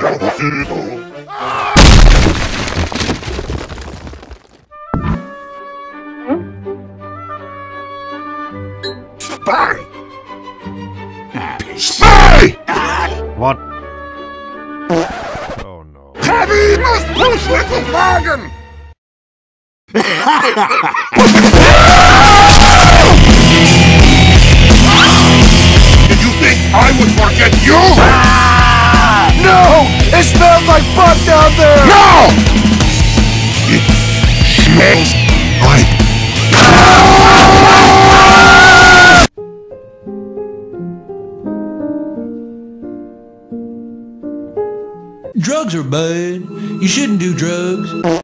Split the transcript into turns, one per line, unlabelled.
Spy! Spy!
What? Oh no.
Heavy must push little wagon! Did you think I would forget you?
No! It smells like butt down there!
No! It smells like...
Drugs are bad. You shouldn't do drugs.